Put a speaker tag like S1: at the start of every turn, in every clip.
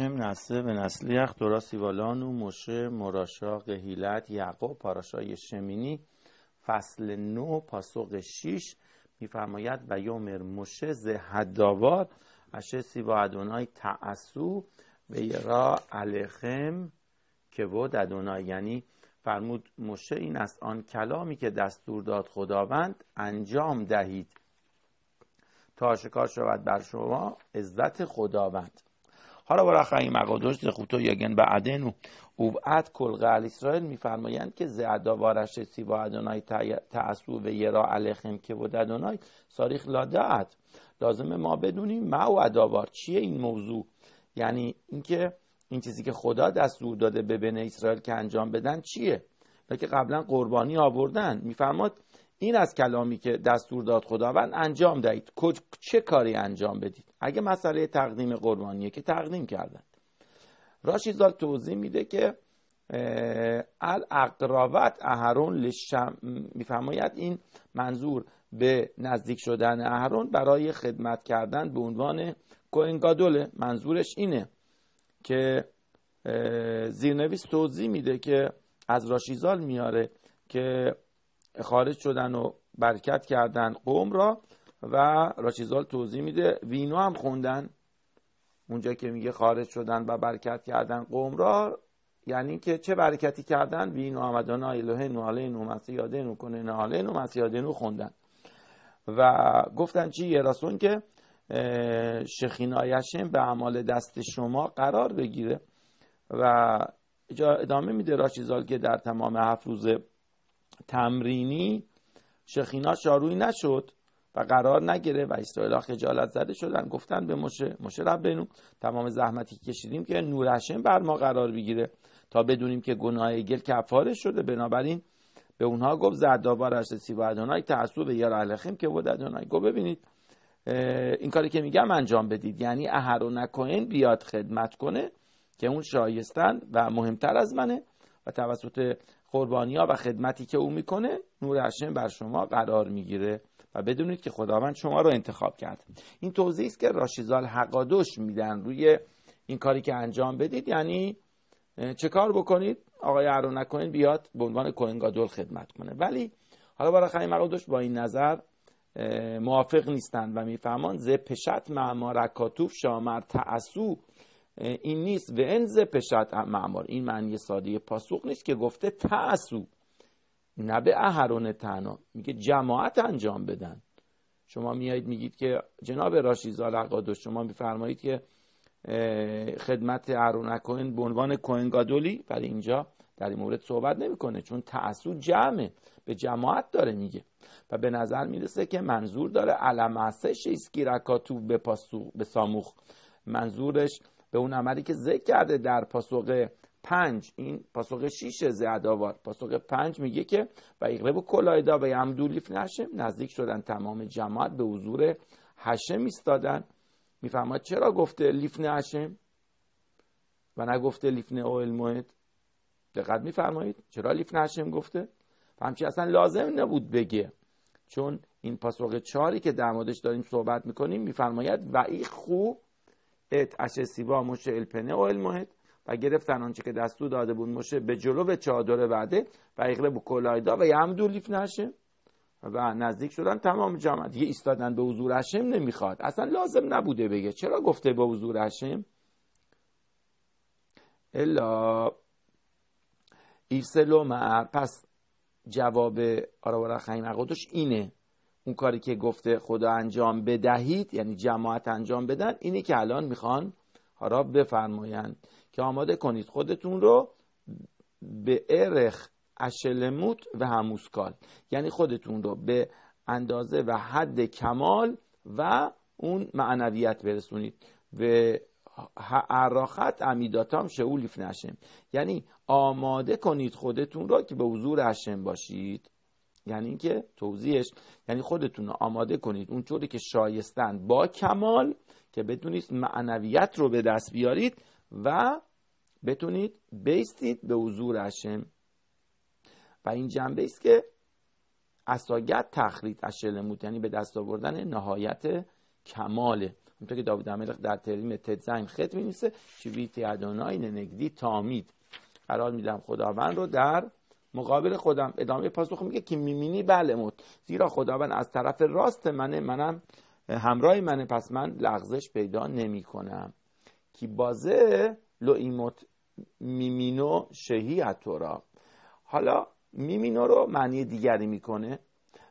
S1: نسه به نسلیخ دورا سیوالانو مشه مراشا قهیلت یعقوب پاراشای شمینی. فصل نو پاسوق شیش میفرماید و یومر مشه زهداوار اشه سیوا ادونای تعسو و یرا علیخم که بود ادونای یعنی فرمود مشه این است آن کلامی که دستور داد خداوند انجام دهید. تا آشکار شود بر شما عزت خداوند. حالا برای خیلی مقادش زخوتو یگن به عدن و اوعت کل اسرائیل میفرمایند که زعدا وارش سیوا ادونای و یرا علیخم که بود ادونای ساریخ لادعت لازمه ما بدونیم ما و اداوار چیه این موضوع. یعنی اینکه این چیزی که خدا دستور داده به بن اسرائیل که انجام بدن چیه؟ و که قبلا قربانی آوردن. میفرماد این از کلامی که دستور داد خداوند انجام دهید. چه کاری انجام بدید؟ اگه مسئله تقدیم قربانیه که تقدیم کردند. راشیزال توضیح میده که الاقراوت اهرون لشم میفرماید این منظور به نزدیک شدن اهرون برای خدمت کردن به عنوان کوهنگادوله منظورش اینه که زیرنویس توضیح میده که از راشیزال میاره که خارج شدن و برکت کردن قوم را و راشیزال توضیح میده. وینو هم خوندن. اونجا که میگه خارج شدن و برکت کردن قوم را یعنی که چه برکتی کردن؟ وینو آمدانا الهه نواله نو مسیاده نو کنه نواله نو مسیاده نو خوندن. و گفتن چی؟ یه راسون که شخینایشم به اعمال دست شما قرار بگیره. و ادامه میده راشیزال که در تمام هفت روز تمرینی شخینا شاروی نشد و قرار نگیره و اسرائیل خجالت زده شدن. گفتن به مشه مشه رب تمام زحمتی کشیدیم که نور هشم بر ما قرار بگیره تا بدونیم که گناه گل کفاره شده. بنابراین به اونها گفت زردابار سی و ادونای تعصب یا علخیم که بود. ادونای گفت ببینید. این کاری که میگم انجام بدید. یعنی اهر و نکوین بیاد خدمت کنه که اون شایستن و مهمتر از منه. و توسط قربانی ها و خدمتی که او می‌کنه نور هشم بر شما قرار می‌گیره و بدونید که خداوند شما رو انتخاب کرد. این توضیح است که راشیزال حقادش میدن روی این کاری که انجام بدید. یعنی چه کار بکنید؟ آقای عرو نکنید بیاد به عنوان کوهنگادول خدمت کنه. ولی حالا خیلی مقادش با این نظر موافق نیستند و میفهمان ز پشت معمارکاتوف شامر تعسو این نیست. و انز پشت معمار این معنی ساده پاسوق نیست که گفته تعسو نه به اهرون تنها. میگه جماعت انجام بدن. شما میایید میگید که جناب راشیزال عقادو شما میفرمایید که خدمت ارون کوهن به عنوان کوهنگادولی ولی اینجا در این مورد صحبت نمی‌کنه. چون تعسو جمعه. به جماعت داره میگه. و به نظر می‌رسه که منظور داره علمسه شیسکی رکاتو به, به ساموخ. منظورش به اون عملی که ذکر کرده در پاسوق پنج این پاسوق شیش زعداوار پاسوق پنج میگه که و اقرب کلایدا و یمدولیف نشم نزدیک شدن تمام جماعت به حضور هشم ایستادن. می‌فهمد چرا گفته لیفن هشم و نگفته لیفن اویل موهد دقت میفرمایید؟ چرا لیفن هشم گفته همچی اصلا لازم نبود بگه. چون این پاسوق چاری که در موردش داریم صحبت می‌کنیم میفرماید و ای خوب ات اشه سیوا مشه الپنه او المهد و گرفتن آنچه که دستور داده بود مشه به جلو به چادر بعده و اقلب کلایدا و یمدو لیف نشه. و نزدیک شدن تمام جماعت دیگه ایستادن به حضور هشم نمی‌خواد. اصلا لازم نبوده بگه. چرا گفته به حضور هشم الا ایرسلو مع پس جواب آراورا خیم اینه. اون کاری که گفته خدا انجام بدهید یعنی جماعت انجام بدن اینی که الان می‌خوان حالا بفرمایند که آماده کنید خودتون رو به ارخ اشلموت و هموسکال یعنی خودتون رو به اندازه و حد کمال و اون معنویت برسونید. و عراخت امیداتام شعولیف نشم یعنی آماده کنید خودتون رو که به حضور هشم باشید. یعنی اینکه توضیحش یعنی خودتون رو آماده کنید اونطوری که شایستن با کمال که بتونید معنویت رو به دست بیارید و بتونید بیستید به حضور هشم و این جنبه است که اساگت تخرید اشلموت یعنی به دست آوردن نهایت کماله اونطور که داوود عملق در تریم تدزنگ خط می چی چویتی ادونای ننگدی تامید. قرار میدم خداوند رو در مقابل خودم. ادامه پاسخ میگه که میمینی بله موت. زیرا خداوند از طرف راست منه منم همراه منه. پس من لغزش پیدا نمی کنم کی بازه لو ایموت میمینو شهی را حالا میمینو رو معنی دیگری می‌کنه.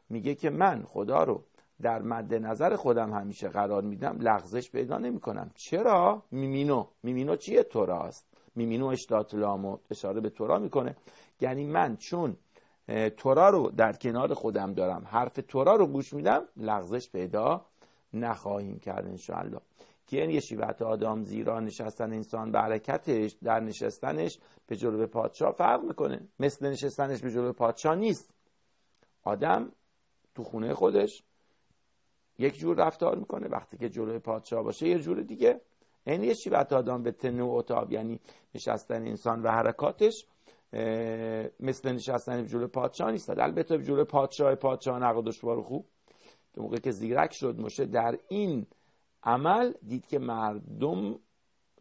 S1: میگه که من خدا رو در مد نظر خودم همیشه قرار میدم لغزش پیدا نمی کنم چرا؟ מימינו. מימינו چیه؟ توراست. מימינו אש דת למו اشاره به تورا می‌کنه. یعنی من چون تورا رو در کنار خودم دارم حرف تورا رو گوش میدم لغزش پیدا نخواهیم کرد انشاءالله. כי אין ישיבת האדם زیرا نشستن انسان به در نشستنش به جلو پادشاه فرق می‌کنه. مثل نشستنش به جلو پادشاه نیست. آدم تو خونه خودش یک جور رفتار می‌کنه. وقتی که جلوی پادشاه باشه یه جور دیگه. این یه شیوت آدم به تنو اتاب یعنی نشستن انسان و حرکاتش مثل نشستن جلوی پادشاه نیست البته جلوی پادشاه پادشاه نقدش خوب. که موقع که زیرک شد مشه در این عمل دید که مردم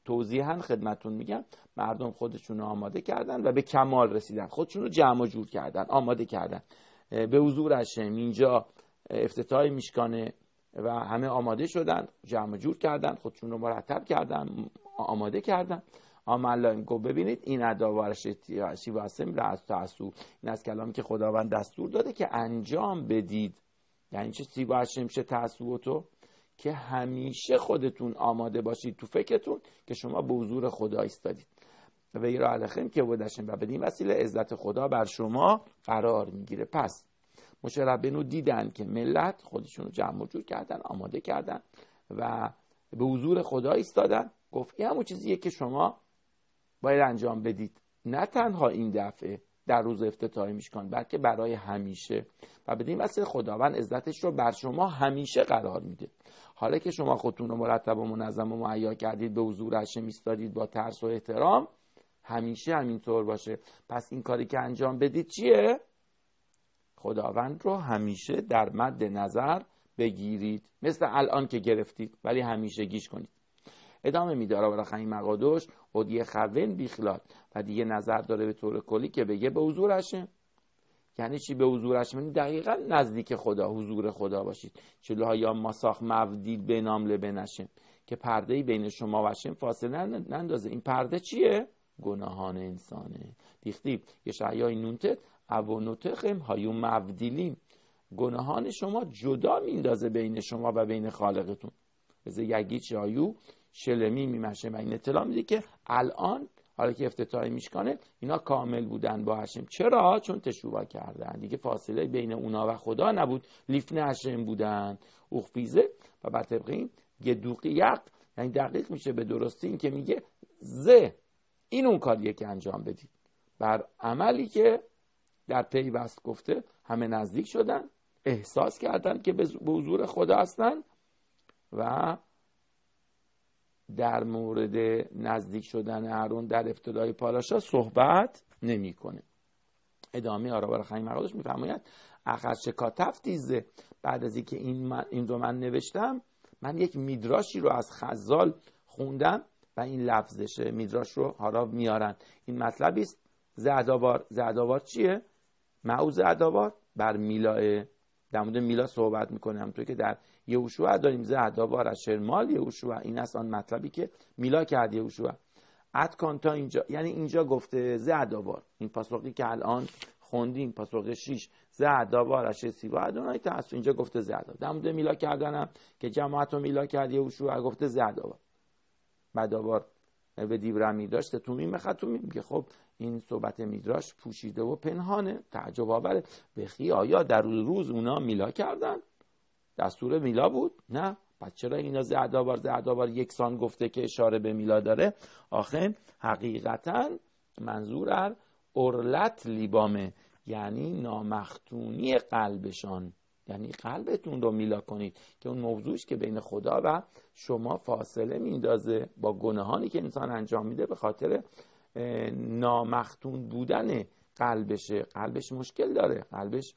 S1: توضیحا خدمتون میگم مردم خودشون رو آماده کردن و به کمال رسیدن. خودشون رو جمع و جور کردن آماده کردن. به حضور هشم اینجا افتتاح میشکانه و همه آماده شدن جمع جور کردن خودشون رو مرتب کردن آماده کردن. آملا گو ببینید این اداوارش واسم از تاسو. این از کلامی که خداوند دستور داده که انجام بدید. یعنی چه سیبا هشم چه تاسو تو. که همیشه خودتون آماده باشید تو فکرتون که شما به حضور خدا ایستادید. و ایرا علخیم که بودشن و بدین وسیله عزت خدا بر شما قرار می‌گیره. پس مشربنو دیدن که ملت خودشون رو جمع جور کردن آماده کردن و به حضور خدا ایستادن. گفت این همون چیزیه که شما باید انجام بدید. نه تنها این دفعه در روز افتتاحی میشکان بلکه برای همیشه. و بدین وسیله خداوند عزتش رو بر شما همیشه قرار میده. حالا که شما خودتون رو مرتب و منظم و معیا کردید به حضور هشم ایستادید با ترس و احترام همیشه همینطور باشه. پس این کاری که انجام بدید چیه؟ خداوند رو همیشه در مد نظر بگیرید. مثل الان که گرفتید ولی همیشه گیش کنید. ادامه میداره و این مقادوش ودیه خون بیخلات و دیگه نظر داره به طور کلی که بگه به حضورشه. یعنی چی به حضورش یعنی دقیقا نزدیک خدا حضور خدا باشید. چلوها یا مساخ مودیل به نام بنشیم که پرده بین شما و شم فاصله نندازه. این پرده چیه؟ گناهان انسانه. دیختی یه شعیای نونتت او نوتخم هایو مبدیلیم گناهان شما جدا میندازه بین شما و بین خالقتون. از یگی چایو شلمی میمشه و این اطلاع میده که الان حالا که افتتاحی میشکنه اینا کامل بودن با هشم چرا؟ چون تشوبا کردن. دیگه فاصله بین اونا و خدا نبود. لیفن هشم بودن. اوخفیزه و بر طبق این گدوقیق یعنی دقیق میشه به درستی این که میگه زه این اون کاریه که انجام بدید. بر عملی که در پیوست گفته همه نزدیک شدن احساس کردن که به حضور خدا هستن و در مورد نزدیک شدن هارون در ابتدای پاراشا صحبت نمی‌کنه. ادامه آرا خیلی مقادش میفرماید اخر شکاتف دیزه بعد از اینکه این, من این رو من نوشتم من یک میدراشی رو از خزال خوندم و این لفظشه میدراش رو حالا میارن. این مطلبی است. زعداوار زعداوار چیه؟ معوز اداوار بر میلاه در مورد میلا صحبت می‌کنه. همونطور که در یهوشوع داریم زعداوار از شرمال یهوشوع. این است آن مطلبی که میلا کرد یهوشوع. اتکان تا اینجا یعنی اینجا گفته زعداوار این پاسخی که الان خوندیم پاسخ 6 زعداوار از سیوا ادونای تاسو اینجا گفته زعدا در مورد میلا کردنم که جماعت رو میلا کرد یهوشوع گفته زعداوار بعداوار به دیورمی داشته تو میم ختومیم که خب این صحبت میدراش پوشیده و پنهانه تعجب آوره. بخی آیا در روز اونا میلا کردن؟ دستور میلا بود؟ نه. پس چرا اینا زعدابار زعدابار یکسان گفته که اشاره به میلا داره؟ آخه حقیقتا منظور ارلت لیبامه یعنی نامختونی قلبشان. یعنی قلبتون رو میلا کنید که اون موضوعش که بین خدا و شما فاصله میندازه با گناهانی که انسان انجام میده به خاطر نامختون بودن قلبشه قلبش مشکل داره. قلبش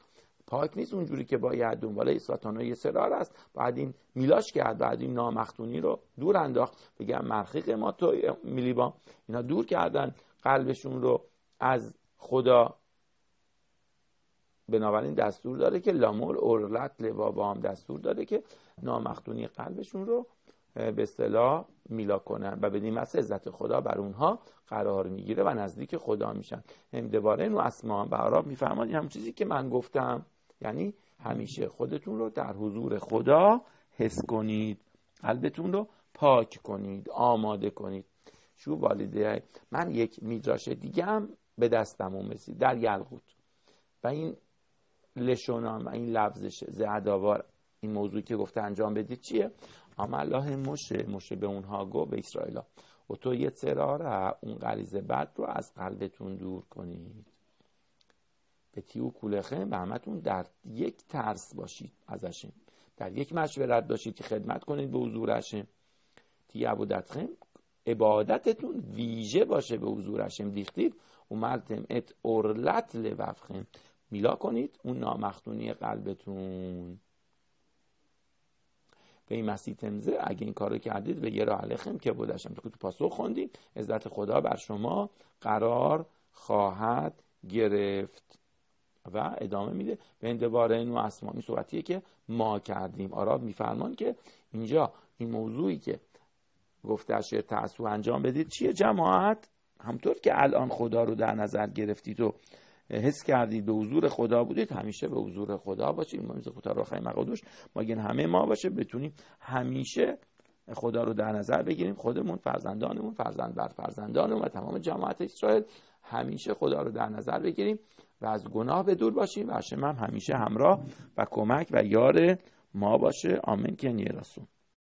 S1: پاک نیست اونجوری که باید دنبال ساتانای سرار است. باید این میلاش کرد. بعد این نامختونی رو دور انداخت. بگم مرخیق ما تو میلیبا اینا دور کردن. قلبشون رو از خدا بنابراین دستور داره که لامول اورلت لبابا هم دستور داره که نامختونی قلبشون رو به اصطلاح میلا کنن و بدین واسه عزت خدا بر اونها قرار می‌گیره و نزدیک خدا میشن. هم دوباره نو اسما و عرب میفرماد همون چیزی که من گفتم. یعنی همیشه خودتون رو در حضور خدا حس کنید قلبتون رو پاک کنید آماده کنید. شو والده من یک میدراش دیگه هم به دستم رسید در یلغوت و این لشونام و این لفظش زعداوار این موضوعی که گفته انجام بدید چیه؟ اما الله مشه مشه به اونها گو به اسرائیل و تو یه تراره اون غریزه بد رو از قلبتون دور کنید. به تیو کولخه و همتون در یک ترس باشید ازشیم در یک مشورت باشید که خدمت کنید به حضورشم. تی عبودتخم عبادتتون ویژه باشه به حضورشم. دیختید و ملتم ات اورلت لوفخم. میلا کنید اون نامختونی قلبتون. مسیح تمزه اگه این کارو کردید به یه راه علیخم که بودشم تو پاسخ خوندیم. عزت خدا بر شما قرار خواهد گرفت و ادامه میده. به اندباره این و اسما این صحبتیه که ما کردیم. آراب میفرمان که اینجا این موضوعی که گفته اشیر تأسو انجام بدید. چیه جماعت؟ همطور که الان خدا رو در نظر گرفتید و حس کردید به حضور خدا بودید همیشه به حضور خدا باشید ما خدا رو خیلی مقادوش ما همه ما باشه؟ بتونیم همیشه خدا رو در نظر بگیریم. خودمون فرزندانمون فرزند بر فرزندانمون و تمام جماعت اسرائیل همیشه خدا رو در نظر بگیریم و از گناه به دور باشیم. و هم همیشه همراه و کمک و یار ما باشه. آمین. که نیراسون